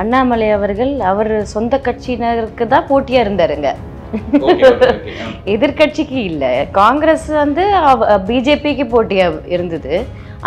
அண்ணாமலை அவர்கள் அவர் சொந்த கட்சியினருக்கு தான் போட்டியா இருந்தாருங்க. எதிர்க்கட்சிக்கு இல்ல. காங்கிரஸ் வந்து பிஜேபிக்கு போட்டியா இருந்தது.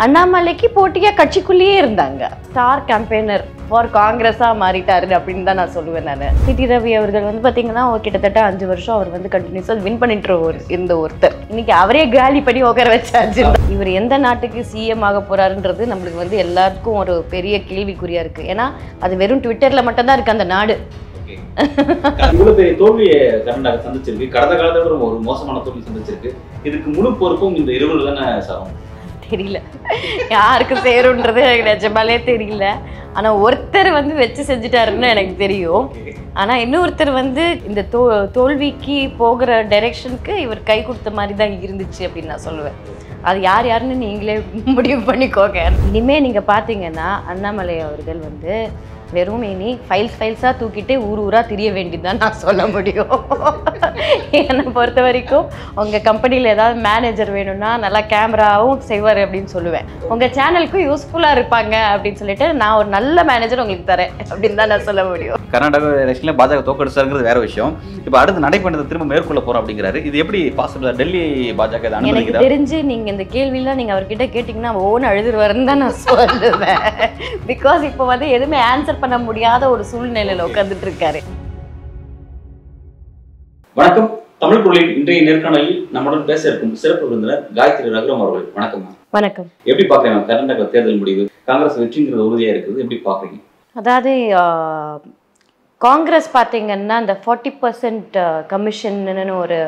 அண்ணாமலைக்கு போட்டியா கட்சிக்குள்ளேயே இருந்தாங்க. ஸ்டார் கேம்பெயினர் ஃபார் காங்கிரஸாக மாறிட்டாரு அப்படின்னு தான் நான் சொல்லுவேன் நான். சிட்டி ரவி அவர்கள் வந்து பார்த்தீங்கன்னா ஒரு கிட்டத்தட்ட அஞ்சு வருஷம் அவர் வந்து கண்டினியூஸாக வின் பண்ணிட்டு ஒரு இருந்த ஒருத்தர். இன்னைக்கு அவரே காலி பண்ணி உட்கார வச்சாச்சு இவர் எந்த நாட்டுக்கு சிஎம் ஆக போறாருன்றது நம்மளுக்கு வந்து எல்லாருக்கும் ஒரு பெரிய கேள்விக்குறியா இருக்கு. ஏன்னா அது வெறும் ட்விட்டரில் மட்டும்தான் இருக்கு அந்த நாடு. இவ்வளவு பெரிய தோல்வியை கர்நாடகா சந்திச்சிருக்கு. கடந்த காலத்தை ஒரு மோசமான தோல்வி சந்திச்சிருக்கு. இதுக்கு முழு பொறுப்பும் இந்த இருவர் தானே சாரும் தெரியல. யாருக்கு சேரும்ன்றது எனக்கு நிஜமாலே தெரியல. ஆனா ஒருத்தர் வந்து வச்சு செஞ்சுட்டாருன்னு எனக்கு தெரியும். ஆனா இன்னொருத்தர் வந்து இந்த தோ தோல்விக்கு போகிற டைரெக்ஷனுக்கு இவர் கை கொடுத்த மாதிரி தான் இருந்துச்சு அப்படின்னு நான் சொல்லுவேன். அது யார் யாருன்னு நீங்களே முடிவு பண்ணிக்கோங்க. இனிமேல் நீங்கள் பார்த்தீங்கன்னா அண்ணாமலை அவர்கள் வந்து வெறும் இனி ஃபைல்ஸ் ஃபைல்ஸாக தூக்கிட்டு ஊர் ஊரா திரிய வேண்டியதுதான் நான் சொல்ல முடியும். என்னை பொறுத்த வரைக்கும் உங்க கம்பெனியில் ஏதாவது மேனேஜர் வேணும்னா நல்லா கேமராவும் செய்வார் அப்படின்னு சொல்லுவேன். உங்க சேனலுக்கும் யூஸ்ஃபுல்லா இருப்பாங்க அப்படின்னு சொல்லிட்டு நான் ஒரு நல்ல மேனேஜர் உங்களுக்கு தரேன் அப்படின்னு தான் நான் சொல்ல முடியும். கர்நாடகா எலெக்ஷன்ல பாஜக தோக்கடிச்சாருங்கிறது வேற விஷயம். இப்போ அடுத்து நடைபயணத்தை திரும்ப மேற்கொள்ள போறோம் அப்படிங்கிறாரு. இது எப்படி பாசிபிள் டெல்லி பாஜக எனக்கு தெரிஞ்சு நீங்க இந்த கேள்வியெல்லாம் நீங்க அவர்கிட்ட கேட்டிங்கன்னா ஓன் அழுதுருவாருன்னு தான் நான் சொல்லுவேன். பிகாஸ் இப்போ வந்து எதுவுமே ஆன்சர் பண்ண முடியாத ஒரு சூழ்நிலையில உட்காந்துட்டு இருக்காரு வணக்கம். தமிழ் குரலின் இன்றைய நேர்காணலில் நம்முடன் பேச இருக்கும் சிறப்பு விருந்தினர் காயத்ரி ரகுராம் அவர்கள். வணக்கம் வணக்கம். எப்படி பாக்குறீங்க கர்நாடகா தேர்தல் முடிவு காங்கிரஸ் வெற்றிங்கிறது உறுதியா இருக்குது எப்படி பாக்குறீங்க அதாவது காங்கிரஸ் பார்த்தீங்கன்னா அந்த ஃபார்ட்டி பர்சன்ட் கமிஷன்னு ஒரு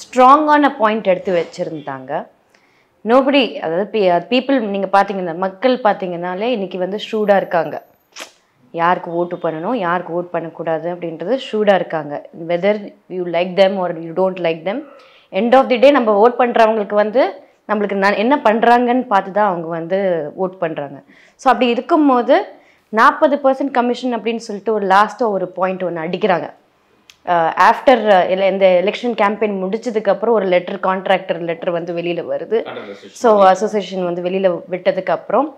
ஸ்ட்ராங்கான பாயிண்ட் எடுத்து வச்சுருந்தாங்க. நோபடி அதாவது பீப்புள் நீங்கள் பார்த்தீங்கன்னா மக்கள் பார்த்தீங்கன்னாலே இன்னைக்கு வந்து ஷூடாக இருக்காங்க. யாருக்கு ஓட்டு பண்ணணும் யாருக்கு ஓட் பண்ணக்கூடாது அப்படின்றது ஷூடாக இருக்காங்க. Whether you like them or you don't like them end of the day நம்ம ஓட் பண்ணுறவங்களுக்கு வந்து நம்மளுக்கு நான் என்ன பண்ணுறாங்கன்னு பார்த்து தான் அவங்க வந்து ஓட் பண்ணுறாங்க ஸோ அப்படி இருக்கும்போது நாற்பது பர்சன்ட் கமிஷன் அப்படின்னு சொல்லிட்டு ஒரு லாஸ்ட்டாக ஒரு பாயிண்ட் ஒன்று அடிக்கிறாங்க. ஆஃப்டர் இந்த எலெக்ஷன் கேம்பெயின் முடிச்சதுக்கப்புறம் ஒரு லெட்டர் கான்ட்ராக்டர் லெட்டர் வந்து வெளியில் வருது. ஸோ அசோசியேஷன் வந்து வெளியில் விட்டதுக்கு அப்புறம்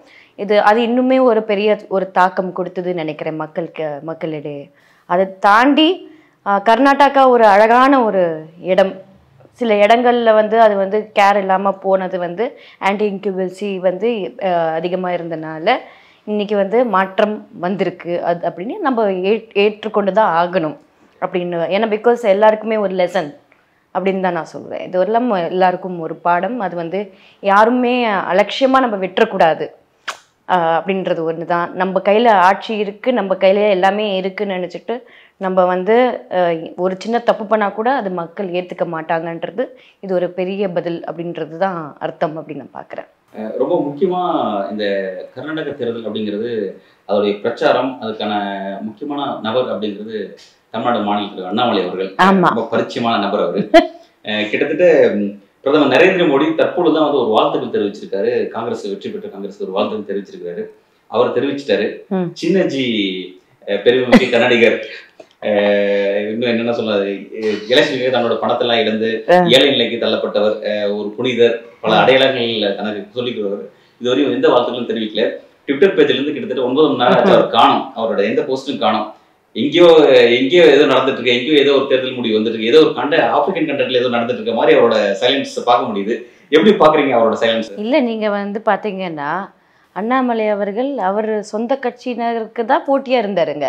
இது அது இன்னுமே ஒரு பெரிய ஒரு தாக்கம் கொடுத்ததுன்னு நினைக்கிறேன் மக்களுக்கு மக்களிடையே. அதை தாண்டி கர்நாடகா ஒரு அழகான ஒரு இடம். சில இடங்களில் வந்து அது வந்து கேர் இல்லாமல் போனது வந்து ஆன்டி இன்குபிள்சி வந்து அதிகமாக இருந்தனால இன்னைக்கு வந்து மாற்றம் வந்திருக்கு. அது அப்படின்னு நம்ம ஏ ஏற்றுக்கொண்டு தான் ஆகணும் அப்படின்னு. ஏன்னா பிகாஸ் எல்லாருக்குமே ஒரு லெசன் அப்படின்னு தான் நான் சொல்லுவேன் இது எல்லாம் எல்லாருக்கும் ஒரு பாடம். அது வந்து யாருமே அலட்சியமாக நம்ம விட்டுறக்கூடாது. அப்படின்றது ஒன்று தான் நம்ம கையில் ஆட்சி இருக்குது நம்ம கையில் எல்லாமே இருக்குன்னு நினச்சிட்டு நம்ம வந்து ஒரு சின்ன தப்பு பண்ணால் கூட அது மக்கள் ஏற்றுக்க மாட்டாங்கன்றது இது ஒரு பெரிய பதில் அப்படின்றது தான் அர்த்தம் அப்படின்னு நான் பார்க்குறேன் ரொம்ப முக்கியமா இந்த கர்நாடக தேர்தல் அப்படிங்கிறது அதோடைய பிரச்சாரம் அதுக்கான முக்கியமான நபர் அப்படிங்கிறது தமிழ்நாடு மாநிலத்தில் அண்ணாமலை அவர்கள். ரொம்ப பரிச்சயமான நபர் அவர். கிட்டத்தட்ட பிரதமர் நரேந்திர மோடி தற்பொழுதுதான் வந்து ஒரு வாழ்த்துக்கள் தெரிவிச்சிருக்காரு. காங்கிரஸ் வெற்றி பெற்ற காங்கிரஸ் ஒரு வாழ்த்துக்கள் தெரிவிச்சிருக்காரு. அவர் தெரிவிச்சிட்டாரு. சின்னஜி பெருமைமிக்க கன்னடிகர் இன்னும் என்னென்ன சொல்லாது. எலெக்ஷனுக்கு தன்னோட பணத்தெல்லாம் இழந்து ஏழை நிலைக்கு தள்ளப்பட்டவர் ஒரு புனிதர். பல அடையாளங்கள் தனக்கு சொல்லிக்கிறவர் இதுவரையும் எந்த வாழ்த்துக்களும் தெரிவிக்கல. ட்விட்டர் பேஜ்ல இருந்து கிட்டத்தட்ட ஒன்பது மணி நேரம் அவர் காணும். அவரோட எந்த போஸ்டும் காணும். எங்கேயோ எங்கேயோ ஏதோ நடந்துட்டு இருக்கு எங்கேயோ ஏதோ ஒரு தேர்தல் முடிவு வந்துட்டு இருக்கு ஏதோ ஒரு கண்ட ஆப்பிரிக்கன் கண்ட்ரில ஏதோ நடந்துட்டு இருக்க மாதிரி அவரோட சைலன்ஸ் பார்க்க முடியுது. எப்படி பாக்குறீங்க அவரோட சைலன்ஸ் இல்லை நீங்கள் வந்து பார்த்தீங்கன்னா அண்ணாமலை அவர்கள் அவர் சொந்த கட்சியினருக்கு தான் போட்டியாக இருந்தாருங்க.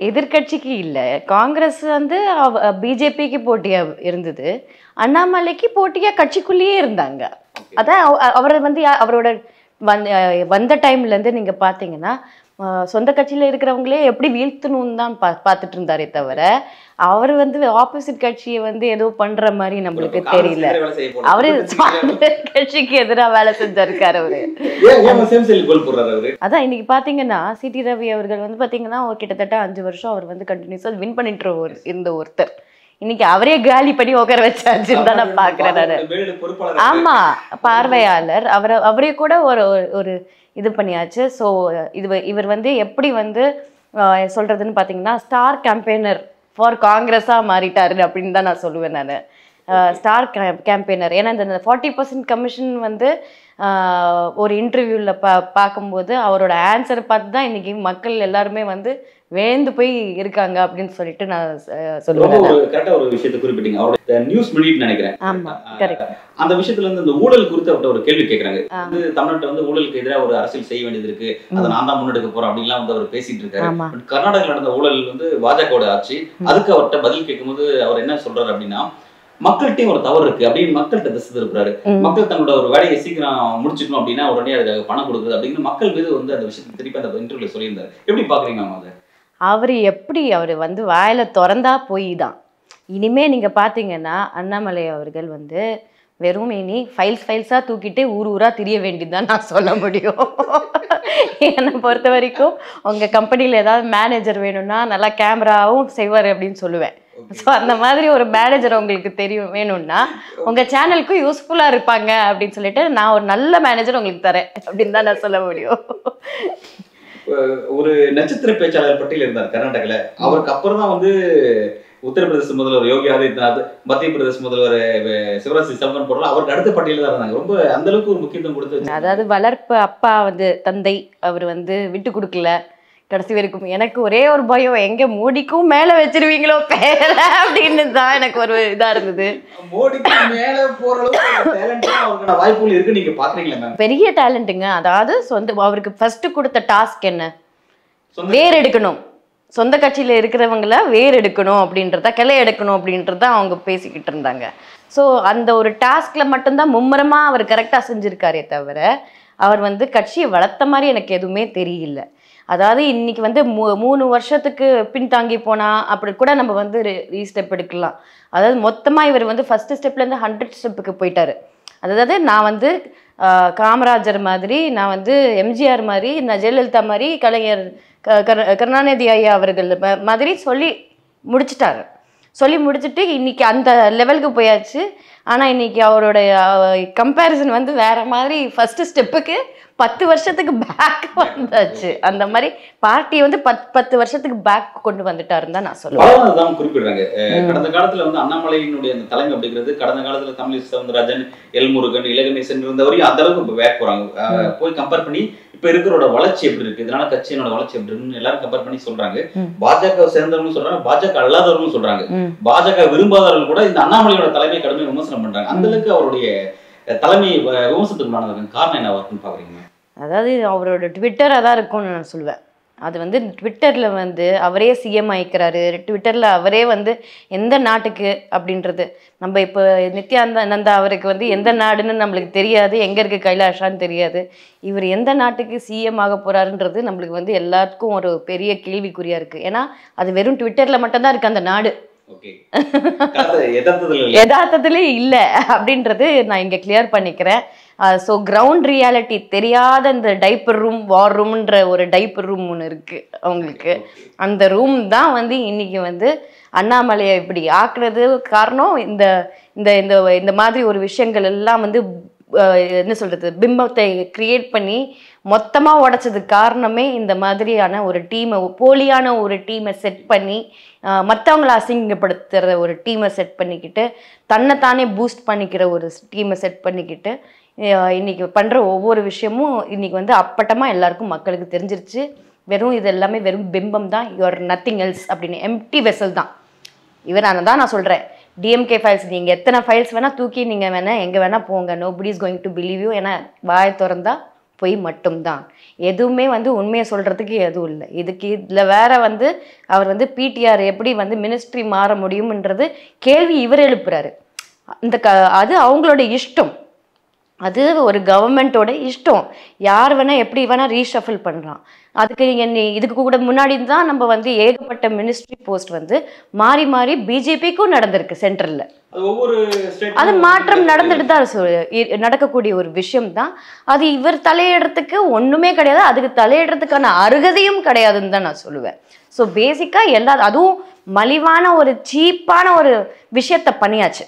எதிர்க்கட்சிக்கு இல்லை. காங்கிரஸ் வந்து பிஜேபிக்கு போட்டியா இருந்தது. அண்ணாமலைக்கு போட்டியா கட்சிக்குள்ளேயே இருந்தாங்க. அதான் அவ- அவரை வந்து அவரோட வந்த வந்த டைம்ல இருந்து நீங்க பாத்தீங்கன்னா சொந்த கட்சியில இருக்கிறவங்களே எப்படி வீழ்த்தணும்னு தான் பா பார்த்துட்டு இருந்தாரே தவிர அவர் வந்து ஆப்போசிட் கட்சியை வந்து ஏதோ பண்ற மாதிரி நம்மளுக்கு தெரியல. அவரு கட்சிக்கு எதிராக வேலை செஞ்சிருக்காரு அவரு. அதான் இன்னைக்கு பாத்தீங்கன்னா சிடி ரவி அவர்கள் வந்து பாத்தீங்கன்னா ஒரு கிட்டத்தட்ட அஞ்சு வருஷம் அவர் வந்து கண்டினியூஸா வின் பண்ணிட்டு ஒரு இருந்த ஒருத்தர். இன்னைக்கு அவரே காலி பண்ணி உட்கார வச்சாச்சுன்னு தான் நான் பாக்குறேன் நானு. ஆமா பார்வையாளர். அவரை அவரே கூட ஒரு ஒரு- இது பண்ணியாச்சு. ஸோ இது இவர் வந்து எப்படி வந்து சொல்றதுன்னு பார்த்தீங்கன்னா ஸ்டார் கேம்பெயினர் ஃபார் காங்கிரஸா மாறிட்டாரு அப்படின்னு தான் நான் சொல்லுவேன் நான். ஸ்டார் கேம்பெயினர் ஏன்னா இந்த ஃபார்ட்டி பர்சன்ட் கமிஷன் வந்து ஒரு இன்டர்வியூவில் பா பார்க்கும்போது அவரோட ஆன்சரை பார்த்து தான் இன்னைக்கு மக்கள் எல்லாருமே வந்து வேந்து போய் இருக்காங்க அப்படின்னு சொல்லிட்டு நான் சொல்லுவேன் ஒரு கரெக்டா ஒரு விஷயத்தை குறிப்பிட்டீங்க. அவரோட நியூஸ் மினிட் நினைக்கிறேன். ஆமா கரெக்ட் அந்த விஷயத்துல இருந்து இந்த ஊழல் குறித்து அவர்கிட்ட ஒரு கேள்வி கேட்கறாங்க ஆ. வந்து தமிழ்நாட்டை வந்து ஊழலுக்கு எதிராக ஒரு அரசியல் செய்ய வேண்டியது இருக்கு. அதை நான் தான் முன்னெடுக்க போறேன் அப்படின்லாம் வந்து அவர் பேசிட்டு இருக்காரு. பட் கர்நாடகாவில் நடந்த ஊழல் வந்து பாஜகவோட ஆட்சி. அதுக்கு அவர்கிட்ட பதில் கேட்கும்போது அவர் என்ன சொல்றாரு அப்படின்னா மக்கள்கிட்டயும் ஒரு தவறு இருக்கு அப்படின்னு மக்கள்கிட்ட திசை திருப்புறாரு. மக்கள் தங்களோட ஒரு வேலையை சீக்கிரம் முடிச்சுக்கணும் அப்படின்னா உடனே அதுக்கு பணம் கொடுக்குது அப்படின்னு மக்கள் மீது வந்து அந்த விஷயத்தை திருப்பி அந்த இன்டர்வியூல சொல்லியிருந்தாரு. எப்படி பாக்குறீங்க மேம் அதை? அவர் எப்படி அவர் வந்து வாயில திறந்தா போய் தான் இனிமே நீங்க பாத்தீங்கன்னா அண்ணாமலை அவர்கள் வந்து வெறும் இனி ஃபைல்ஸ் ஃபைல்ஸாக தூக்கிட்டு ஊர் ஊரா திரிய வேண்டியதுதான் நான் சொல்ல முடியும். என்னை பொறுத்த வரைக்கும் உங்க கம்பெனியில் ஏதாவது மேனேஜர் வேணும்னா நல்லா கேமராவும் செய்வார் அப்படின்னு சொல்லுவேன். ஸோ அந்த மாதிரி ஒரு மேனேஜர் உங்களுக்கு தெரியும் வேணும்னா உங்க சேனலுக்கும் யூஸ்ஃபுல்லா இருப்பாங்க அப்படின்னு சொல்லிட்டு நான் ஒரு நல்ல மேனேஜர் உங்களுக்கு தரேன் அப்படின்னு தான் நான் சொல்ல முடியும். ஒரு நட்சத்திர பேச்சாளர் பட்டியல் இருந்தார் கர்நாடகால. அவருக்கு அப்புறம் தான் வந்து உத்தரப்பிரதேச முதல்வர் யோகி ஆதித்யநாத் மத்திய பிரதேச முதல்வர் சிவராஜ் சிங் சௌகான் அவருக்கு அடுத்த பட்டியலில் தான் இருந்தாங்க. ரொம்ப அந்த அளவுக்கு ஒரு முக்கியத்துவம் கொடுத்து அதாவது வளர்ப்பு அப்பா வந்து தந்தை அவர் வந்து விட்டு கொடுக்கல. கடைசி வரைக்கும் எனக்கு ஒரே ஒரு பயம் எங்க மோடிக்கும் மேல வச்சிருவீங்களோ பேரல அப்படின்னு தான் எனக்கு ஒரு இதா இருந்தது. பெரிய டேலண்ட்டுங்க அதாவது சொந்த அவருக்கு ஃபர்ஸ்ட் கொடுத்த டாஸ்க் என்ன? வேர் எடுக்கணும். சொந்த கட்சியில இருக்கிறவங்கள வேர் எடுக்கணும் அப்படின்றத கிளை எடுக்கணும் அப்படின்றத அவங்க பேசிக்கிட்டு இருந்தாங்க. ஸோ அந்த ஒரு டாஸ்க்ல மட்டும்தான் மும்முரமா அவர் கரெக்டாக செஞ்சிருக்காரே தவிர அவர் வந்து கட்சியை வளர்த்த மாதிரி எனக்கு எதுவுமே தெரியல. அதாவது இன்னைக்கு வந்து மூ மூணு வருஷத்துக்கு பின்தாங்கி போனால் அப்படி கூட நம்ம வந்து ரீ ஸ்டெப் எடுக்கலாம். அதாவது மொத்தமாக இவர் வந்து ஃபஸ்ட்டு ஸ்டெப்லேருந்து ஹண்ட்ரட் ஸ்டெப்புக்கு போயிட்டார். அதாவது நான் வந்து காமராஜர் மாதிரி நான் வந்து எம்ஜிஆர் மாதிரி நான் ஜெயலலிதா மாதிரி கலைஞர் க- கருணாநிதி ஐயா அவர்கள் மாதிரி சொல்லி முடிச்சிட்டாரு. சொல்லி முடிச்சுட்டு இன்னைக்கு அந்த லெவலுக்கு போயாச்சு. ஆனால் இன்னைக்கு அவரோட கம்பேரிசன் வந்து வேற மாதிரி ஃபர்ஸ்ட் ஸ்டெப்புக்கு பத்து வருஷத்துக்கு பேக் வந்தாச்சு. அந்த மாதிரி பார்ட்டியை வந்து பத் பத்து வருஷத்துக்கு பேக் கொண்டு வந்துட்டாருன்னு தான் நான் சொல்லுவேன். குறிப்பிடுறாங்க. கடந்த காலத்துல வந்து அண்ணாமலையினுடைய அந்த தலைமை அப்படிங்கிறது கடந்த காலத்துல தமிழிசை சவுந்தரராஜன் எல் முருகன் இலகணேசன் இருந்தவரையும் அந்த அளவுக்கு பேக் போறாங்க. அஹ், போய் கம்பேர் பண்ணி இப்ப இருக்கிறோட வளர்ச்சி எப்படி இருக்கு? இதனால கட்சியினோட வளர்ச்சி எப்படி இருக்குன்னு எல்லாரும் கம்பேர் பண்ணி சொல்றாங்க. பாஜக சேர்ந்தவங்களும் சொல்றாங்க பாஜக அல்லாதவர்களும் சொல்றாங்க. பாஜக விரும்பாதவர்கள் கூட இந்த அண்ணாமலையோட தலைமை கடுமையாக விமர்சனம் பண்றாங்க. அந்த அளவுக்கு அவருடைய தலைமை அஹ், விமர்சனத்துக்குள்ளானது காரணம் என்ன? இருக்குன்னு பாக்குறீங்க. அதாவது அவரோட ட்விட்டராக தான் இருக்கும்னு நான் சொல்லுவேன் அது வந்து ட்விட்டரில் வந்து அவரே சிஎம் ஆயிக்கிறாரு. ட்விட்டரில் அவரே வந்து எந்த நாட்டுக்கு அப்படின்றது. நம்ம இப்போ நித்யானந்த நந்தா அவருக்கு வந்து எந்த நாடுன்னு நம்மளுக்கு தெரியாது. எங்கே இருக்கு கைலாஷான்னு தெரியாது. இவர் எந்த நாட்டுக்கு சிஎம் ஆக போறாருன்றது நம்மளுக்கு வந்து எல்லாத்துக்கும் ஒரு பெரிய கேள்விக்குறியா இருக்கு. ஏன்னா அது வெறும் ட்விட்டரில் மட்டும்தான் இருக்கு அந்த நாடு. யதார்த்தத்திலே இல்லை. அப்படின்றது நான் இங்கே கிளியர் பண்ணிக்கிறேன். ஸோ கிரவுண்ட் ரியாலிட்டி தெரியாத இந்த டைப்பர் ரூம் வார் ரூம்ன்ற ஒரு டைப்பர் ரூம் ஒன்று இருக்கு அவங்களுக்கு. அந்த ரூம் தான் வந்து இன்னைக்கு வந்து அண்ணாமலையை இப்படி ஆக்குறது காரணம். இந்த இந்த இந்த இந்த மாதிரி ஒரு விஷயங்கள் எல்லாம் வந்து அஹ், என்ன சொல்றது பிம்பத்தை கிரியேட் பண்ணி மொத்தமாக உடைச்சதுக்கு காரணமே இந்த மாதிரியான ஒரு டீமை போலியான ஒரு டீமை செட் பண்ணி மற்றவங்கள அசிங்கப்படுத்துகிற ஒரு டீமை செட் பண்ணிக்கிட்டு தன்னைத்தானே பூஸ்ட் பண்ணிக்கிற ஒரு டீமை செட் பண்ணிக்கிட்டு இன்றைக்கி பண்ணுற ஒவ்வொரு விஷயமும் இன்றைக்கி வந்து அப்பட்டமாக எல்லாருக்கும் மக்களுக்கு தெரிஞ்சிருச்சு. வெறும் இது எல்லாமே வெறும் பிம்பம் தான். யுவர் நத்திங் எல்ஸ் அப்படின்னு. எம்டி வெசல் தான். இவர் தான் நான் சொல்கிறேன் டிஎம்கே ஃபைல்ஸ் நீங்கள் எத்தனை ஃபைல்ஸ் வேணால் தூக்கி நீங்கள் வேணால் எங்கே வேணால் போங்க. No is going to believe you ஏன்னா வாய் திறந்தால் பொய் மட்டும்தான். எதுவுமே வந்து உண்மையை சொல்கிறதுக்கு எதுவும் இல்லை. இதுக்கு இதில் வேற வந்து அவர் வந்து பிடிஆர் எப்படி வந்து மினிஸ்ட்ரி மாற முடியும்ன்றது கேள்வி இவர் எழுப்புறாரு. இந்த க அது அவங்களோட இஷ்டம். அது ஒரு கவர்மெண்ட்டோட இஷ்டம். யார் வேணா எப்படி வேணா ரீஷஃபில் பண்ணலாம். அதுக்கு என்ன இதுக்கு கூட முன்னாடி தான் நம்ம வந்து ஏகப்பட்ட மினிஸ்ட்ரி போஸ்ட் வந்து மாறி மாறி பிஜேபிக்கும் நடந்திருக்கு சென்ட்ரல்ல அது மாற்றம் நடந்துட்டு தான் நடக்கக்கூடிய ஒரு விஷயம் தான். அது இவர் தலையிடுறதுக்கு ஒண்ணுமே கிடையாது. அதுக்கு தலையிடுறதுக்கான அருகதையும் கிடையாதுன்னு தான் நான் சொல்லுவேன். ஸோ பேசிக்காக எல்லா அதுவும் மலிவான ஒரு சீப்பான ஒரு விஷயத்த பண்ணியாச்சு.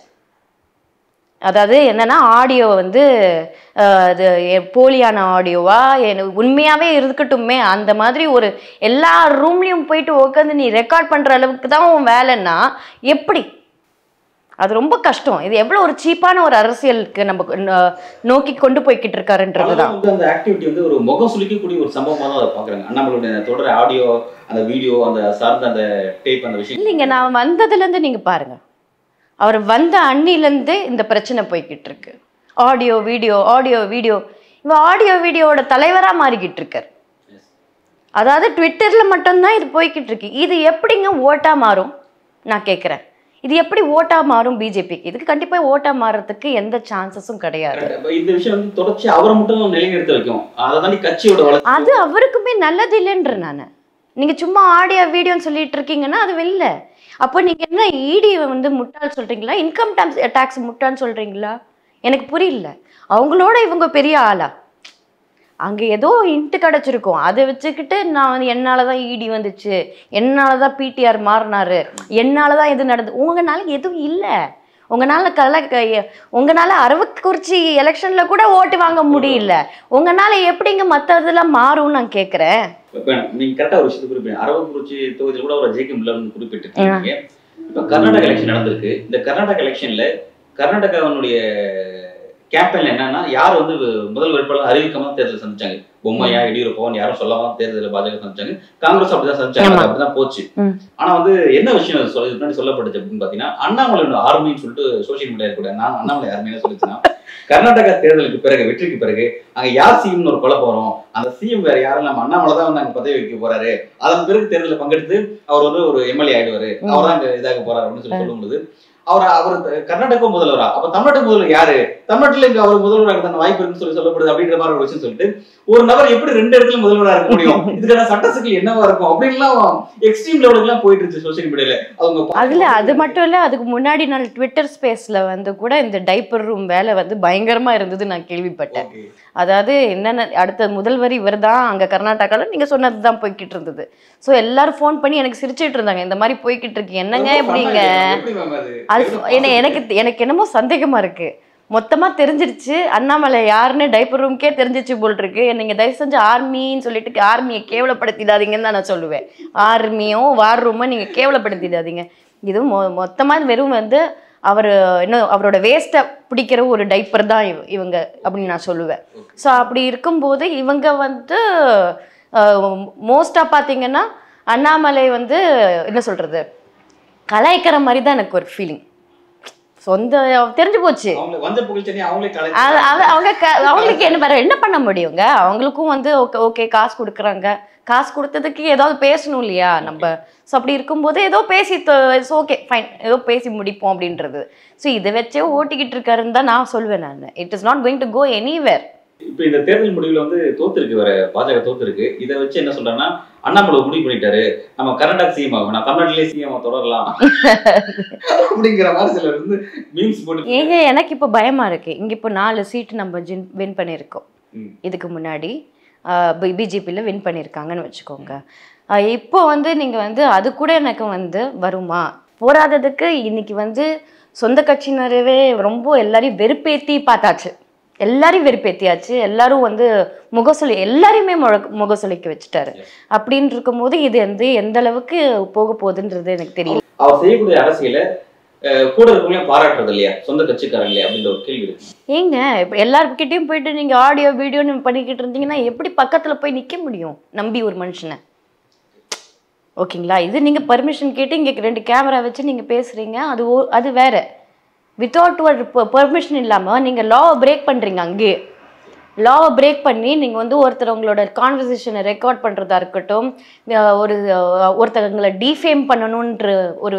அதாவது என்னன்னா ஆடியோ வந்து அது போலியான ஆடியோவா உண்மையாவே இருக்கட்டுமே அந்த மாதிரி ஒரு எல்லா ரூம்லயும் போயிட்டு உட்காந்து நீ ரெக்கார்ட் பண்ற அளவுக்கு தான் உன் வேலைன்னா எப்படி? அது ரொம்ப கஷ்டம். இது எவ்வளோ ஒரு சீப்பான ஒரு அரசியலுக்கு நம்ம நோக்கி கொண்டு போய்கிட்டு இருக்காருன்றது தான். வந்து அந்த ஆக்டிவிட்டி வந்து ஒரு முகம் சுளிக்கக்கூடிய ஒரு சம்பவமா தான் அதை பாக்குறாங்க அண்ணாமலையுடைய தொடர் ஆடியோ அந்த வீடியோ அந்த சார்ந்த அந்த டேப் அந்த விஷயம் இல்லைங்க நான் வந்ததுலேருந்து நீங்கள் பாருங்க. அவர் வந்த அன்னிலேருந்து இந்த பிரச்சனை போய்கிட்டு இருக்கு ஆடியோ வீடியோ ஆடியோ வீடியோ இவன் ஆடியோ வீடியோவோட தலைவராக மாறிக்கிட்டு இருக்கார். அதாவது ட்விட்டரில் மட்டும்தான் இது போய்கிட்டு இருக்கு இது எப்படிங்க ஓட்டா மாறும்? நான் கேட்குறேன் இது எப்படி ஓட்டா மாறும் பிஜேபிக்கு இதுக்கு கண்டிப்பாக ஓட்டா மாறுறதுக்கு எந்த சான்சஸும் கிடையாது. இந்த விஷயம் வந்து தொடர்ச்சி அவரை மட்டும் நிலைநிறுத்த வைக்கும் அதை தாண்டி கட்சியோட அது அவருக்குமே நல்லது இல்லைன்ற நான். நீங்க சும்மா ஆடியோ வீடியோன்னு சொல்லிட்டு இருக்கீங்கன்னா அது வெளில. அப்போ நீங்க என்ன இடி வந்து முட்டாள் சொல்றீங்களா? இன்கம் டேக்ஸ் டேக்ஸ் முட்டான்னு சொல்றீங்களா? எனக்கு புரியல. அவங்களோட இவங்க பெரிய ஆளா? அங்க ஏதோ இன்ட்டு கிடைச்சிருக்கும். அதை வச்சுக்கிட்டு நான் வந்து என்னால் தான் இடி வந்துச்சு என்னால் தான் பிடிஆர் மாறினாரு. என்னால தான் இது நடந்து உங்களால எதுவும் இல்லை. உங்களால கல உங்களால அரவக்குறிச்சி எலெக்ஷன்ல கூட ஓட்டு வாங்க முடியல. உங்களால எப்படிங்க மத்த இதெல்லாம் மாறும்னு நான் கேக்குறேன். இப்ப நீங்க கரெக்டா ஒரு விஷயத்தை குறிப்பிட்டு அரவக்குறிச்சி தொகுதியில் கூட ஒரு ஜெயிக்க முடியலன்னு குறிப்பிட்டிருக்கீங்க. இப்ப கர்நாடகா எலெக்ஷன் நடந்திருக்கு. இந்த கர்நாடகா எலெக்ஷன்ல கர்நாடகாவினுடைய கேம்பெயின்ல என்னன்னா யார் வந்து முதல் வேட்பாளர் அறிவிக்காம தேர்தல் சந்திச்சாங்க? பொம்மையா எடியூரப்பான்னு யாரும் சொல்லாம தேர்தலில் பாஜக சந்திச்சாங்க. காங்கிரஸ் அப்படிதான் சந்திச்சாங்க. அப்படிதான் போச்சு. ஆனா வந்து என்ன விஷயம் சொல்ல முன்னாடி சொல்லப்பட்டுச்சு அப்படின்னு பாத்தீங்கன்னா அண்ணாமலை ஆர்மின்னு சொல்லிட்டு சோசியல் மீடியா கூட நான் அண்ணாமலை ஆர்மி என்ன சொல்லிச்சுன்னா கர்நாடகா தேர்தலுக்கு பிறகு வெற்றிக்கு பிறகு அங்க யார் சிஎம்னு ஒரு கொலை போறோம் அந்த சிஎம் வேற யாரும் நம்ம அண்ணாமலை தான் வந்து அங்க பதவி வைக்க போறாரு. அதன் பிறகு தேர்தலில் பங்கெடுத்து அவர் வந்து ஒரு எம்எல்ஏ ஆயிடுவாரு. அவர் தான் இதாக போறாரு அப்படின்னு சொல்லி சொல்லும்போது அவர் அவர் கர்நாடகா முதல்வரா? அப்ப தமிழ்நாட்டு முதல்வர் யாரு? தமிழ்நாட்டுல இங்க அவர் முதல்வராக தான வாய்ப்பு இருக்குன்னு சொல்லி சொல்லப்படுது அப்படின்ற மாதிரி ஒரு விஷயம் சொல்லிட்டு ஒரு நபர் எப்படி ரெண்டு இடத்துல முதல்வரா இருக்க முடியும்? இதுக்கான சட்ட சிக்கல் என்னவா இருக்கும்? அப்படின்லாம் எக்ஸ்ட்ரீம் லெவலுக்கு எல்லாம் போயிட்டு இருந்துச்சு சோசியல் மீடியால அவங்க அதுல அது மட்டும் இல்ல அதுக்கு முன்னாடி நாள் ட்விட்டர் ஸ்பேஸ்ல வந்து கூட இந்த டைப்பர் ரூம் வேலை வந்து பயங்கரமா இருந்தது நான் கேள்விப்பட்டேன். அதாவது என்னென்ன அடுத்த முதல்வர் இவர் தான் அங்கே கர்நாடகாவில் நீங்கள் சொன்னது தான் போய்கிட்டு இருந்தது. ஸோ எல்லாரும் ஃபோன் பண்ணி எனக்கு சிரிச்சிட்டு இருந்தாங்க இந்த மாதிரி போய்கிட்டு இருக்கு என்னங்க எப்படிங்க அது? என்ன எனக்கு எனக்கு என்னமோ சந்தேகமா இருக்கு. மொத்தமாக தெரிஞ்சிருச்சு. அண்ணாமலை யாருன்னு டைப்பர் ரூம்க்கே தெரிஞ்சிச்சு போல் இருக்கு நீங்கள் தயவு செஞ்சு ஆர்மின்னு சொல்லிட்டு ஆர்மியை கேவலப்படுத்திடாதீங்கன்னு தான் நான் சொல்லுவேன். ஆர்மியும் வார் ரூமும் நீங்கள் கேவலப்படுத்திடாதீங்க. இது மொ மொத்தமாக வெறும் வந்து அவர் இன்னும் அவரோட வேஸ்ட்டை பிடிக்கிற ஒரு டைப்பர் தான் இவ- இவங்க அப்படின்னு நான் சொல்லுவேன். ஸோ அப்படி இருக்கும்போது இவங்க வந்து மோஸ்ட்டாக பார்த்தீங்கன்னா அண்ணாமலை வந்து என்ன சொல்கிறது கலாய்க்கிற மாதிரி தான் எனக்கு ஒரு ஃபீலிங் சொந்த தெரிஞ்சு போச்சு. அவங்க அவங்களுக்கு என்ன வேற என்ன பண்ண முடியுங்க? அவங்களுக்கும் வந்து ஓகே ஓகே காசு கொடுக்குறாங்க. காசு கொடுத்ததுக்கு ஏதாவது பேசணும் இல்லையா? நம்ம ஸோ அப்படி இருக்கும்போது ஏதோ பேசி இட்ஸ் ஓகே ஃபைன் ஏதோ பேசி முடிப்போம் அப்படின்றது. ஸோ இதை வச்சே ஓட்டிக்கிட்டு இருக்காருன்னு தான் நான் சொல்லுவேன் நான். It is not going to go anywhere இப்ப இந்த தேர்தல் முடிவுல வந்து தோத்துருக்கு வர பாஜக தோத்துருக்கு. இதை வச்சு என்ன சொல்றாங்கன்னா அண்ணாமலை முடிவு பண்ணிட்டாரு. நம்ம கர்நாடகா சிஎம் ஆகும் நான் தமிழ்நாட்டிலே சிஎம் தொடரலாம். அப்படிங்கிற மாதிரி சிலர் வந்து மீம்ஸ் போட்டு ஏங்க எனக்கு இப்போ பயமா இருக்கு. இங்க இப்போ நாலு சீட்டு நம்ம ஜின் வின் பண்ணியிருக்கோம். இதுக்கு முன்னாடி பிஜேபியில் வின் பண்ணியிருக்காங்கன்னு வச்சுக்கோங்க. இப்போ வந்து நீங்கள் வந்து அது கூட எனக்கு வந்து வருமா? போராததுக்கு இன்னைக்கு வந்து சொந்த கட்சியினரவே ரொம்ப எல்லாரையும் வெறுப்பேத்தி பார்த்தாச்சு. எல்லாரையும் வெறுப்பேத்தியாச்சு. எல்லாரும் வந்து முகசொலி எல்லாரையுமே முக முகசொலிக்க வச்சுட்டாரு. அப்படின்னு இருக்கும்போது இது வந்து எந்த அளவுக்கு போக போகுதுன்றது எனக்கு தெரியல. அவர் செய்யக்கூடிய அரசியல கூட இருக்கவங்களே பாராட்டுறது இல்லையா? சொந்த கட்சிக்காரங்களே அப்படின்ற ஒரு கேள்வி இருக்கு. ஏங்க இப்போ எல்லாருக்கிட்டையும் போயிட்டு நீங்கள் ஆடியோ வீடியோன்னு பண்ணிக்கிட்டு இருந்தீங்கன்னா எப்படி பக்கத்தில் போய் நிற்க முடியும்? நம்பி ஒரு மனுஷனை. ஓகேங்களா? இது நீங்கள் பர்மிஷன் கேட்டு இங்கே ரெண்டு கேமரா வச்சு நீங்கள் பேசுகிறீங்க அது அது வேற. வித்தவுட் ஒரு பெர்மிஷன் இல்லாமல் நீங்கள் லாவை பிரேக் பண்ணுறீங்க அங்கேயே லாவை பிரேக் பண்ணி நீங்கள் வந்து ஒருத்தர் உங்களோட கான்வர்சேஷனை ரெக்கார்ட் பண்ணுறதா இருக்கட்டும் ஒரு ஒருத்தவங்களை டிஃபேம் பண்ணணுன்ற ஒரு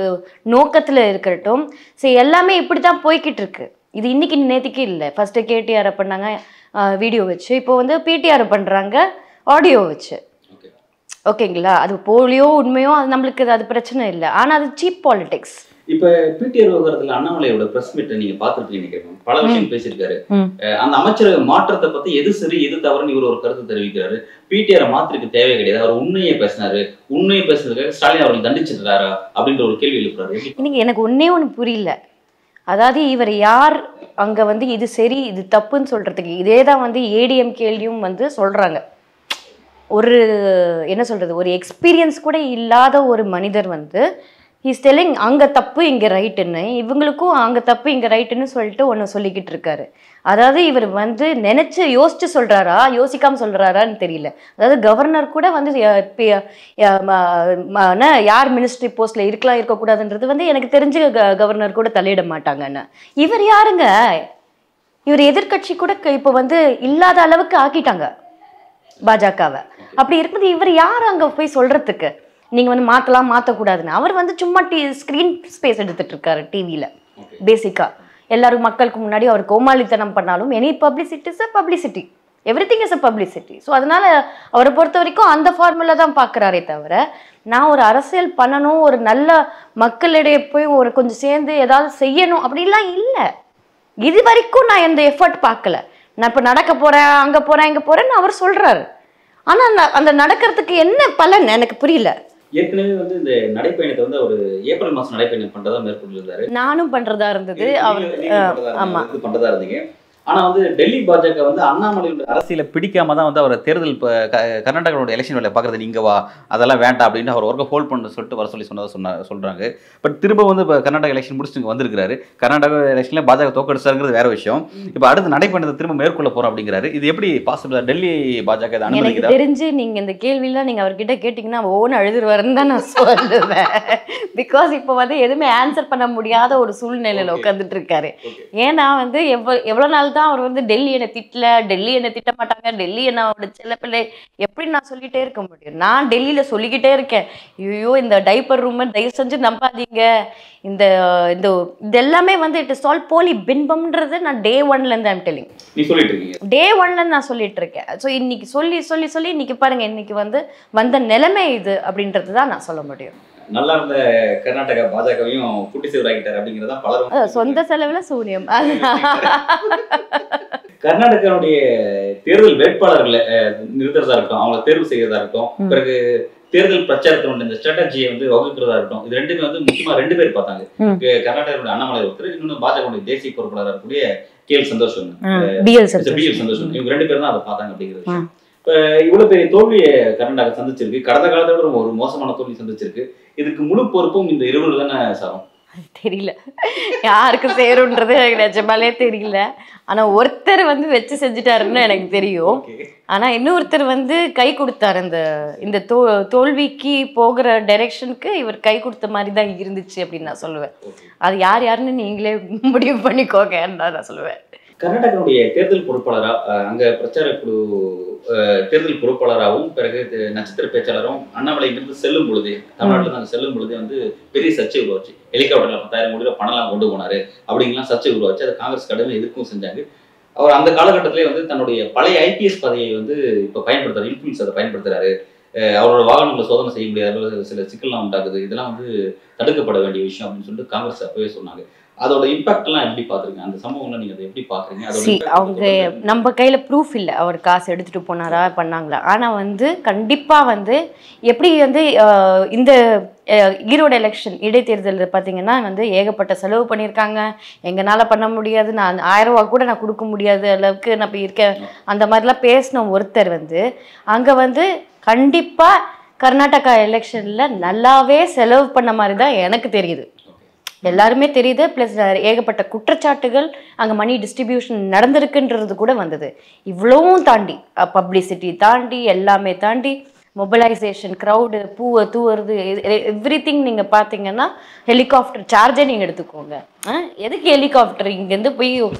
நோக்கத்தில் இருக்கட்டும் சரி எல்லாமே இப்படி தான் போய்கிட்டு இருக்கு. இது இன்னைக்கு நேற்றுக்கு இல்லை. ஃபஸ்ட்டு கேடிஆரை பண்ணாங்க வீடியோ வச்சு. இப்போ வந்து பிடிஆர் பண்ணுறாங்க ஆடியோ வச்சு. ஓகே ஓகேங்களா அது போலியோ உண்மையோ அது நம்மளுக்கு அது பிரச்சனை இல்லை. ஆனால் அது சீப் பாலிடிக்ஸ் இப்ப பிடிஆர் விவகாரத்துல அண்ணாமலையோட பிரஸ் மீட்டை நீங்க பாத்துருப்பீங்க நினைக்கிறேன் பல விஷயம் பேசியிருக்காரு. அந்த அமைச்சரவை மாற்றத்தை பத்தி எது சரி எது தவறுன்னு இவர் ஒரு கருத்து தெரிவிக்கிறாரு. பிடிஆர் மாத்திருக்கு தேவை கிடையாது. அவர் உண்மையை பேசினாரு. உண்மையை பேசுறதுக்காக ஸ்டாலின் அவர்கள் தண்டிச்சிருக்காரா அப்படின்ற ஒரு கேள்வி எழுப்புறாரு. இன்னைக்கு எனக்கு ஒன்றே ஒன்று புரியல. அதாவது இவர் யார் அங்கே வந்து இது சரி இது தப்புன்னு சொல்கிறதுக்கு இதே தான் வந்து ஏடிஎம் கேள்வியும் வந்து சொல்கிறாங்க ஒரு என்ன சொல்கிறது ஒரு எக்ஸ்பீரியன்ஸ் கூட இல்லாத ஒரு மனிதர் வந்து ஹீஸ் டெல்லிங் அங்கே தப்பு இங்கே ரைட்டுன்னு இவங்களுக்கும் அங்கே தப்பு இங்கே ரைட்டுன்னு சொல்லிட்டு ஒன்று சொல்லிக்கிட்டு இருக்காரு. அதாவது இவர் வந்து நினச்சி யோசிச்சு சொல்கிறாரா யோசிக்காமல் சொல்கிறாரான்னு தெரியல. அதாவது கவர்னர் கூட வந்து யார் மினிஸ்ட்ரி போஸ்ட்டில் இருக்கலாம் இருக்கக்கூடாதுன்றது வந்து எனக்கு தெரிஞ்சு க- கவர்னர் கூட தலையிட மாட்டாங்கன்னு. இவர் யாருங்க? இவர் எதிர்க்கட்சி கூட க- இப்போ வந்து இல்லாத அளவுக்கு ஆக்கிட்டாங்க பாஜகவை. அப்படி இருக்கும்போது இவர் யார் அங்கே போய் சொல்கிறதுக்கு நீங்க வந்து மாத்தலாம் மாத்தக்கூடாதுன்னு. அவர் வந்து சும்மா டி ஸ்க்ரீன் ஸ்பேஸ் எடுத்துட்டு இருக்காரு டிவியில Okay. பேசிக்கா எல்லாரும் மக்களுக்கு முன்னாடி அவர் கோமாளித்தனம் பண்ணாலும் any publicity is a publicity everything is a publicity so அதனால அவரை பொறுத்த வரைக்கும் அந்த ஃபார்முலா தான் பார்க்குறாரே தவிர நான் ஒரு அரசியல் பண்ணணும் ஒரு நல்ல மக்களிடையே போய் ஒரு கொஞ்சம் சேர்ந்து ஏதாவது செய்யணும் அப்படிலாம் இல்லை. இது வரைக்கும் நான் எந்த எஃபர்ட் பார்க்கல. நான் இப்போ நடக்க போறேன் அங்க போறேன் இங்க போறேன்னு அவர் சொல்றாரு. ஆனா அந்த- அந்த நடக்கிறதுக்கு என்ன பலன்? எனக்கு புரியல. ஏற்கனவே வந்து இந்த நடைப்பயணத்தை வந்து அவர் ஏப்ரல் மாசம் நடைப்பயணம் பண்றதா மேற்கொண்டிருந்தாரு. நானும் பண்றதா இருந்தது. அவர் நீங்க பண்றதா இருந்தீங்க, ஆமா. இது பண்றதா இருந்தீங்க ஆனா வந்து டெல்லி பாஜக வந்து அண்ணாமலையோட அரசியல பிடிக்காம தான் வந்து அவர் தேர்தல் இப்ப கர்நாடகாவோட எலெக்ஷன் வேலை பார்க்கறது நீங்க வா அதெல்லாம் வேண்டாம் அப்படின்னு அவர் ஒர்க்கை ஹோல்ட் பண்ண சொல்லிட்டு வர சொல்லி சொன்னதா சொன்னா சொல்றாங்க பட் திரும்ப வந்து இப்போ கர்நாடகா எலெக்ஷன் முடிச்சுட்டு இங்க வந்திருக்காரு கர்நாடகா எலெக்ஷன்ல பாஜக தோக்கடிச்சாருங்கிறது வேற விஷயம் இப்போ அடுத்து நடைபயணத்தை திரும்ப மேற்கொள்ள போறோம் அப்படிங்கிறாரு இது எப்படி பாசிபிள் டெல்லி பாஜக இதை தெரிஞ்சு நீங்க இந்த கேள்வியெல்லாம் நீங்க அவர்கிட்ட கேட்டீங்கன்னா ஓன்னு அழுதுருவாருன்னு தான் நான் சொல்லுவேன் பிகாஸ் இப்போ வந்து எதுவுமே ஆன்சர் பண்ண முடியாத ஒரு சூழ்நிலையில. உட்காந்துட்டு இருக்காரு. ஏன்னா வந்து எவ்வளோ எவ்வளோ நாள் தான் அவர் வந்து டெல்லி என்னை திட்டல டெல்லி என்னை திட்ட மாட்டாங்க டெல்லி என்ன அவரோட செல்ல பிள்ளை. எப்படி நான் சொல்லிட்டே இருக்க முடியும்? நான் டெல்லியில சொல்லிக்கிட்டே இருக்கேன். ஐயோ இந்த டைப்பர் ரூம் தயவு செஞ்சு நம்பாதீங்க. இந்த இந்த இது எல்லாமே வந்து இட் இஸ் ஆல் போலி பின்பம்ன்றது நான் டே ஒன்ல இருந்து ஐம் டெல்லிங் டே ஒன்ல நான் சொல்லிட்டு இருக்கேன். ஸோ இன்னைக்கு சொல்லி சொல்லி சொல்லி இன்னைக்கு பாருங்க இன்னைக்கு வந்து வந்த நிலைமை இது அப்படின்றது தான் நான் சொல்ல முடியும். நல்லா இருந்த கர்நாடகா பாஜகவையும் குட்டி சிவராகிட்டார் அப்படிங்கிறதா பலரும் சொந்த செலவுல சூனியம். கர்நாடகாவுடைய தேர்தல் வேட்பாளர்களை நிறுத்துறதா இருக்கட்டும் அவங்களை தேர்வு செய்யறதா இருக்கட்டும். பிறகு தேர்தல் பிரச்சாரத்தினுடைய இந்த ஸ்ட்ராட்டஜியை வந்து வகுக்கிறதா இருக்கட்டும் இது ரெண்டுமே வந்து முக்கியமா ரெண்டு பேர் பார்த்தாங்க. கர்நாடகாவுடைய அண்ணாமலை ஒருத்தர் இன்னொன்று பாஜகவுடைய தேசிய பொறுப்பாளராக இருக்கக்கூடிய K L Santhosh BL B L Santhosh இவங்க ரெண்டு பேரும் தான் அதை பார்த்தாங்க அப்படிங்கிறது. இப்ப பெரிய தோல்வியை கர்நாடகா சந்திச்சிருக்கு. கடந்த காலத்தை விட ஒரு மோசமான தோல்வி சந்திச்சிருக்கு. இதுக்கு முழு பொறுப்பும் இந்த இருவர் தானே சாரம் தெரியல. யாருக்கு சேரும்ன்றது எனக்கு நிஜமாலே தெரியல. ஆனா ஒருத்தர் வந்து வச்சு செஞ்சுட்டாருன்னு எனக்கு தெரியும். ஆனா இன்னொருத்தர் வந்து கை கொடுத்தாரு. இந்த இந்த தோ தோல்விக்கு போகிற டைரெக்ஷனுக்கு இவர் கை கொடுத்த மாதிரி தான் இருந்துச்சு அப்படின்னு நான் சொல்லுவேன். அது யார் யாருன்னு நீங்களே முடிவு பண்ணிக்கோங்கன்னு தான் நான் சொல்லுவேன். கர்நாடகாவுடைய தேர்தல் பொறுப்பாளரா அங்க பிரச்சார குழு தேர்தல் பொறுப்பாளராகவும் பிறகு நட்சத்திர பேச்சாளரும் அண்ணாமலைங்கிறது செல்லும் பொழுது தமிழ்நாட்டில் அங்க செல்லும் பொழுது வந்து பெரிய சர்ச்சை உருவாச்சு. ஹெலிகாப்டர்ல பத்தாயிரம் கோடியில பணம்லாம் கொண்டு போனாரு. அப்படிங்கலாம் சர்ச்சை உருவாச்சு. அதை காங்கிரஸ் கடுமை எதுக்கும் செஞ்சாங்க. அவர் அந்த காலகட்டத்திலே வந்து தன்னுடைய பழைய ஐபிஎஸ் பதவியை வந்து இப்போ பயன்படுத்துறாரு. இன்ஃபுளுன்ஸ் அதை பயன்படுத்துறாரு. அவரோட வாகனங்களை சோதனை செய்ய முடியாத சில சிக்கல்லாம் உண்டாகுது இதெல்லாம் வந்து தடுக்கப்பட வேண்டிய விஷயம் அப்படின்னு சொல்லிட்டு காங்கிரஸ் அப்பவே சொன்னாங்க. அதோட இம்பாக்ட் எல்லாம் எப்படி பாக்குறீங்க அந்த சம்பவங்களை நீங்க அதை எப்படி பாக்குறீங்க அவங்க நம்ம கையில ப்ரூஃப் இல்லை. அவர் காசு எடுத்துட்டு போனாரா பண்ணாங்களா? ஆனா வந்து கண்டிப்பா வந்து எப்படி வந்து இந்த ஈரோடு எலெக்ஷன் இடைத்தேர்தல் பார்த்தீங்கன்னா வந்து ஏகப்பட்ட செலவு பண்ணியிருக்காங்க. எங்களால பண்ண முடியாது. நான் ஆயிரம் ரூபா கூட நான் கொடுக்க முடியாத அளவுக்கு நான் இப்போ இருக்கேன் அந்த மாதிரிலாம் பேசின ஒருத்தர் வந்து அங்க வந்து கண்டிப்பா கர்நாடகா எலெக்ஷன்ல நல்லாவே செலவு பண்ண மாதிரி தான் எனக்கு தெரியுது. எல்லாருமே தெரியுது. ப்ளஸ் ஏகப்பட்ட குற்றச்சாட்டுகள் அங்கே மணி டிஸ்ட்ரிபியூஷன் நடந்திருக்குன்றது கூட வந்தது. இவ்வளவும் தாண்டி பப்ளிசிட்டி தாண்டி எல்லாமே தாண்டி மொபைலைசேஷன் க்ரௌடு பூவை தூவுறது எவ்ரி திங் நீங்கள் பார்த்தீங்கன்னா ஹெலிகாப்டர் சார்ஜே நீங்கள் எடுத்துக்கோங்க. ஆ, எதுக்கு ஹெலிகாப்டர் இங்கேருந்து போய் உ-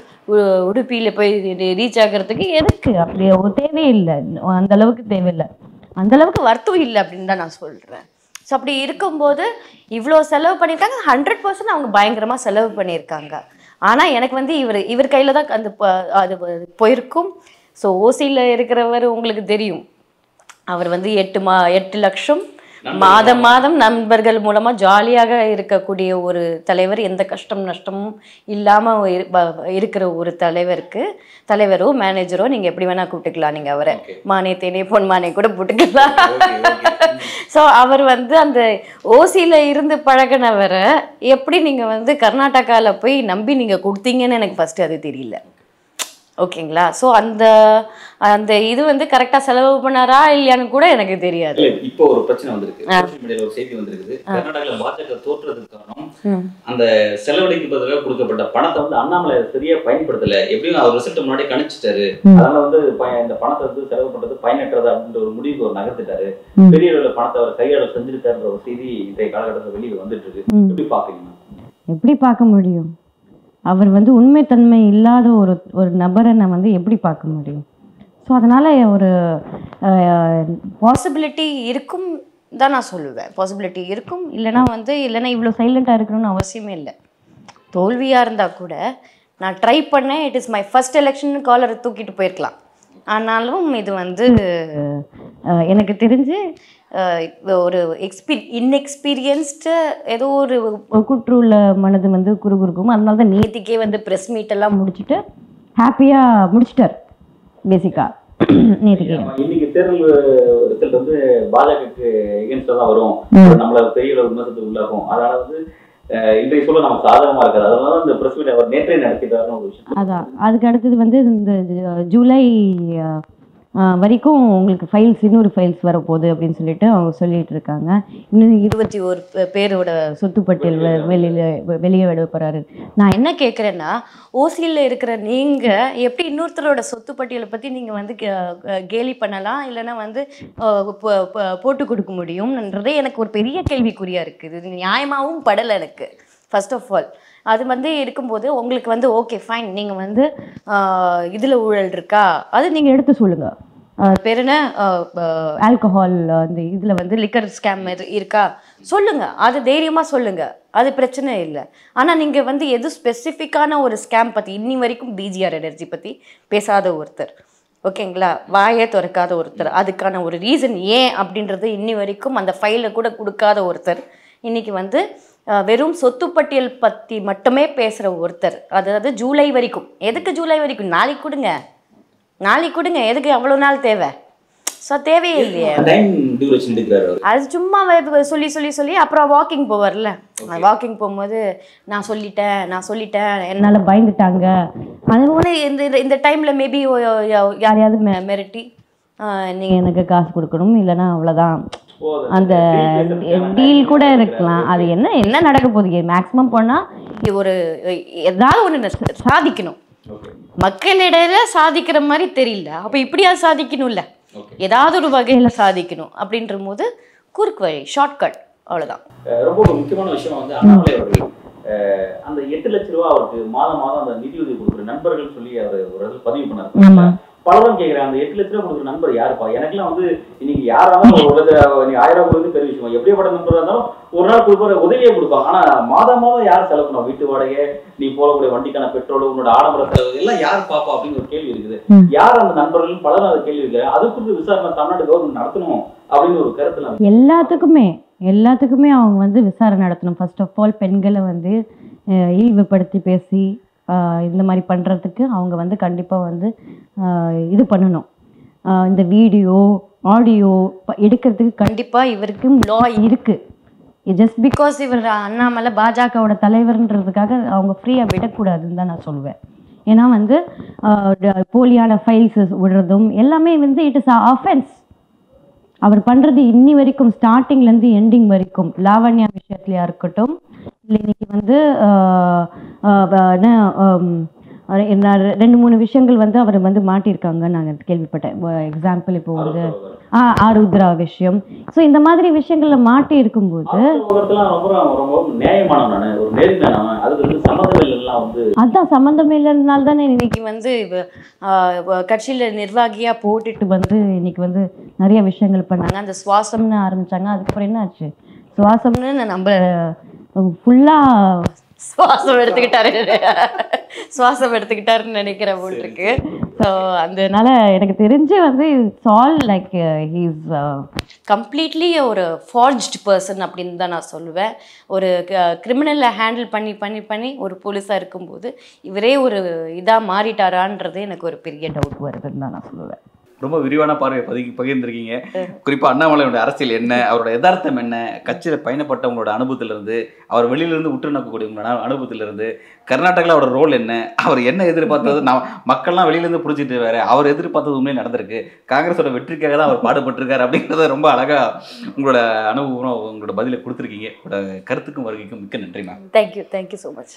உடுப்பியில் போய் ரீச் ஆகிறதுக்கு? எதுக்கு? அப்படி தேவையில்லை. அந்த அளவுக்கு தேவையில்லை. அந்த அளவுக்கு வருத்தம் இல்லை அப்படின்னு தான் நான் சொல்கிறேன் ஸோ அப்படி இருக்கும்போது இவ்வளோ செலவு பண்ணியிருக்காங்க ஹண்ட்ரட் பர்சன்ட் அவங்க பயங்கரமாக செலவு பண்ணியிருக்காங்க. ஆனால் எனக்கு வந்து இவர் இவர் கையில் தான் அந்த ப- அது போயிருக்கும். ஸோ ஓசியில் இருக்கிறவர் உங்களுக்கு தெரியும். அவர் வந்து எட்டு மா எட்டு லட்சம் மாதம் மாதம் நண்பர்கள் மூலமா ஜாலியாக இருக்கக்கூடிய ஒரு தலைவர் எந்த கஷ்டம் நஷ்டமும் இல்லாம இரு- ப- இருக்கிற ஒரு தலைவருக்கு தலைவரோ மேனேஜரோ நீங்க எப்படி வேணா கூப்பிட்டுக்கலாம் நீங்க அவரை. மானே தேனே பொன் மானே கூட போட்டுக்கலாம். ஸோ அவர் வந்து அந்த ஓசியில் இருந்து பழகினவரை எப்படி நீங்கள் வந்து கர்நாடகாவில் போய் நம்பி நீங்கள் கொடுத்தீங்கன்னு எனக்கு ஃபஸ்ட்டு அது தெரியல ஓகேங்களா? ஸோ அந்த அந்த இது வந்து கரெக்டாக செலவு பண்ணாரா இல்லையான்னு கூட எனக்கு தெரியாது. இப்போ ஒரு பிரச்சனை வந்திருக்கு. சோஷியல் மீடியால ஒரு செய்தி வந்திருக்குது. கர்நாடகால பாஜக தோற்றதுக்கு காரணம். அந்த செலவழிக்கு பதிலாக கொடுக்கப்பட்ட பணத்தை வந்து அண்ணாமலை சரியா பயன்படுத்தல. எப்படியும் அவர் ரிசல்ட் முன்னாடி கணிச்சிட்டாரு. அதனால வந்து இந்த பணத்தை வந்து செலவு பண்றது பயனற்றது அப்படின்ற ஒரு முடிவுக்கு அவர் நகர்த்திட்டாரு. பெரிய அளவுல பணத்தை அவர் கையாள செஞ்சிருக்காருன்ற ஒரு செய்தி இன்றைய காலகட்டத்தில் வெளியே வந்துட்டு இருக்கு. எப்படி பாக்குறீங்க எப்படி பார்க்க முடியும்? அவர் வந்து உண்மைத்தன்மை இல்லாத ஒரு ஒரு நபரை நான் வந்து எப்படி பார்க்க முடியும்? ஸோ அதனால் ஒரு பாசிபிலிட்டி இருக்கும் தான் நான் சொல்லுவேன். பாசிபிலிட்டி இருக்கும். இல்லைனா வந்து இல்லைனா இவ்வளோ சைலண்ட்டாக இருக்கணும்னு அவசியமே இல்லை. தோல்வியாக இருந்தால் கூட நான் ட்ரை பண்ணேன். It is my first election காலரை தூக்கிட்டு போயிருக்கலாம். ஆனாலும் இது வந்து எனக்கு தெரிஞ்சு ஒரு எக்ஸ்பீ இன்எக்ஸ்பீரியன்ஸ்டு ஏதோ ஒரு குற்றுள்ள மனது வந்து குறுகுறுக்கும். அதனால தான் நேத்திக்கே வந்து ப்ரெஸ் மீட் எல்லாம் முடிச்சுட்டு ஹாப்பியாக முடிச்சிட்டார் பேசிக்காக நேற்றுக்கு இன்னைக்கு தேர்தல் வந்து பாஜகவுக்கு எகென்ஸ்டா தான் வரும். நம்மள பெரிய ஒரு விமர்சனத்துக்கு உள்ளாகும். அதனால வந்து இன்றைய சொல்ல நமக்கு சாதகமா இருக்காது. அதனால தான் இந்த பிரஸ் மீட் அவர் நேற்றே நடத்திட்டாருன்னு ஒரு விஷயம். அதான். அதுக்கு அடுத்தது வந்து இந்த ஜூலை வரைக்கும் உங்களுக்கு ஃபைல்ஸ் இன்னொரு ஃபைல்ஸ் வரப்போகுது அப்படின்னு சொல்லிட்டு அவங்க சொல்லிட்டு இருக்காங்க. இன்னும் இரு இருபத்தி ஒரு பேரோட சொத்து பட்டியல் வெளியில வெளியே விட போறாரு. நான் என்ன கேட்குறேன்னா ஓசியில் இருக்கிற நீங்கள் எப்படி இன்னொருத்தரோட சொத்து பட்டியலை பற்றி நீங்கள் வந்து கேலி பண்ணலாம்? இல்லைன்னா வந்து போட்டு கொடுக்க முடியும்ன்றதே எனக்கு ஒரு பெரிய கேள்விக்குறியாக இருக்குது. இது நியாயமாகவும் படலை எனக்கு ஃபர்ஸ்ட் ஆஃப் ஆல் அது வந்து இருக்கும்போது உங்களுக்கு வந்து ஓகே ஃபைன் நீங்கள் வந்து இதில் ஊழல் இருக்கா? அது நீங்கள் எடுத்து சொல்லுங்கள் பேர் என்ன? ஆல்கஹால் அந்த இதில் வந்து லிக்கர் ஸ்கேம் இருக்கா? சொல்லுங்கள் அது தைரியமாக சொல்லுங்கள் அது பிரச்சனை இல்லை. ஆனால் நீங்கள் வந்து எது ஸ்பெசிஃபிக்கான ஒரு ஸ்கேம் பற்றி இன்னி வரைக்கும் பிஜிஆர் எனர்ஜி பற்றி பேசாத ஒருத்தர். ஓகேங்களா வாயே திறக்காத ஒருத்தர். அதுக்கான ஒரு ரீசன் ஏன் அப்படின்றது இன்னி வரைக்கும் அந்த ஃபைலை கூட கொடுக்காத ஒருத்தர். இன்றைக்கி வந்து வெறும் சொத்து பட்டியல் பற்றி மட்டுமே பேசுகிற ஒருத்தர். அதாவது ஜூலை வரைக்கும். எதுக்கு ஜூலை வரைக்கும்? நாளைக்கு கொடுங்க. நாளைக்கு கொடுங்க. எதுக்கு அவ்வளோ நாள் தேவை? ஸோ தேவையே இல்லையே. அது சும்மா சொல்லி சொல்லி சொல்லி அப்புறம் வாக்கிங் போவார்ல. வாக்கிங் போகும்போது நான் சொல்லிட்டேன் நான் சொல்லிட்டேன் என்ன என்னால பயந்துட்டாங்க. அது போல இந்த இந்த- டைமில் மேபி யாரையாவது மிரட்டி ஆஹ் நீங்க எனக்கு காசு கொடுக்கணும் ஓ, அது அந்த டீல் கூட இருக்கலாம். அது என்ன என்ன நடக்க போகுது? மேக்ஸிமம் போனா நீ ஒரு ஏதாவது ஒன்று சாதிக்கணும். மக்களிடையில சாதிக்கிற மாதிரி தெரியல. அப்போ இப்படியா சாதிக்கணும்ல. ஏதாவது ஒரு வகையில் சாதிக்கணும் அப்படின்ற போது குறுக்கு வழி ஷார்ட்கட் அவ்வளோதான் ரொம்ப முக்கியமான விஷயம் வந்து அண்ணாமலை அவர்கள். அந்த எட்டு லட்ச ரூபா அவருக்கு மாதம் மாதம் அந்த நிதியுதவி கொடுக்குற நண்பர்கள் சொல்லி அவர் ஒரு பதிவு பண்ணாரு. பலரும் கேட்கிறேன் அந்த எட்டு லட்ச ரூபா கொடுக்குற நண்பர் யாருப்பா? எனக்குலாம் வந்து இன்னைக்கு யாராலும் ஒரு உலக நீ ஆயிரம் கொடுத்து பெரிய விஷயம் எப்படியாப்பட்ட நண்பர் இருந்தாலும் ஒரு நாள் கொடுக்குற உதவியே கொடுப்பாங்க. ஆனா மாதம் மாதம் யார் செலவு பண்ணுவா? வீட்டு வாடகை நீ போகக்கூடிய வண்டிக்கான பெட்ரோல் உன்னோட ஆடம்பர செலவு எல்லாம் யார் பாப்பா அப்படின்னு ஒரு கேள்வி இருக்குது. யார் அந்த நண்பர்கள் பலரும் அந்த கேள்வி இருக்கு அது குறித்து விசாரணை தமிழ்நாடு கவர்மெண்ட் நடத்தணும் அப்படின்னு ஒரு கருத்துல எல்லாத்துக்குமே எல்லாத்துக்குமே அவங்க வந்து விசாரணை நடத்தணும். ஃபர்ஸ்ட் ஆஃப் ஆல் பெண்களை வந்து இழிவுபடுத்தி பேசி இந்த மாதிரி பண்ணுறதுக்கு அவங்க வந்து கண்டிப்பாக வந்து இது பண்ணணும். இந்த வீடியோ ஆடியோ எடுக்கிறதுக்கு கண்டிப்பாக இவருக்கும் லா இருக்குது ஜஸ்ட் பிகாஸ் இவர் அண்ணாமலை பாஜகவோட தலைவர்ன்றதுக்காக அவங்க ஃப்ரீயாக விடக்கூடாதுன்னு தான் நான் சொல்லுவேன். ஏன்னா வந்து போலியான ஃபைல்ஸ் விடுறதும் எல்லாமே வந்து இட் இஸ் அஃபென்ஸ் அவர் பண்ணுறது இன்னி வரைக்கும் ஸ்டார்டிங்லேருந்து எண்டிங் வரைக்கும் லாவண்யா விஷயத்துலையா இருக்கட்டும் இல்லை இன்னைக்கு வந்து ரெண்டு மூணு விஷயங்கள் வந்து அவர் வந்து மாட்டியிருக்காங்க. நாங்கள் கேள்விப்பட்டேன். எக்ஸாம்பிள் இப்போ வந்து ஆ ஆருத்ரா விஷயம். ஸோ இந்த மாதிரி விஷயங்கள்ல மாட்டி இருக்கும்போது அதான் சம்மந்தம் இல்லைனால தானே இன்னைக்கு வந்து கட்சியில நிர்வாகியா போட்டுட்டு வந்து இன்னைக்கு வந்து நிறைய விஷயங்கள் பண்ணாங்க. அந்த சுவாசம்னு ஆரம்பிச்சாங்க. அதுக்கப்புறம் என்ன ஆச்சு சுவாசம்னு நான் நம்ப ஃபுல்லா சுவாசம் எடுத்துக்கிட்டாரு சுவாசம் எடுத்துக்கிட்டாருன்னு நினைக்கிற போல் இருக்கு ஸோ அதனால எனக்கு தெரிஞ்சு வந்து it's all like he's completely ஒரு ஃபார்ஜ்ட் பர்சன் அப்படின்னு தான் நான் சொல்லுவேன். ஒரு கிரிமினலை ஹேண்டில் பண்ணி பண்ணி பண்ணி ஒரு போலீஸாக இருக்கும்போது இவரே ஒரு இதாக மாறிட்டாரான்றது எனக்கு ஒரு பெரிய டவுட் டவுட் வருதுன்னு தான் நான் சொல்லுவேன். ரொம்ப விரிவான பார்வையை பதி பகிர்ந்திருக்கீங்க. குறிப்பா அண்ணாமலையோட அரசியல் என்ன? அவரோட யதார்த்தம் என்ன? கட்சியில பயணப்பட்டவங்களோட அனுபவத்திலிருந்து அவர் வெளியிலிருந்து உற்று நோக்கக்கூடிய அனுபவத்திலிருந்து கர்நாடகாவில் அவரோட ரோல் என்ன? அவர் என்ன எதிர்பார்த்தது? நான் மக்கள்லாம் வெளியிலேருந்து புரிஞ்சுட்டு வேற அவர் எதிர்பார்த்தது உண்மையே நடந்திருக்கு. காங்கிரஸோட வெற்றிக்காக தான் அவர் பாடுபட்டிருக்காரு அப்படிங்கிறத ரொம்ப அழகா உங்களோட அனுபவம் உங்களோட பதிலை கொடுத்துருக்கீங்க. உங்களோட கருத்துக்கும் வருகைக்கும் மிக்க நன்றி ma'am thank you thank you so much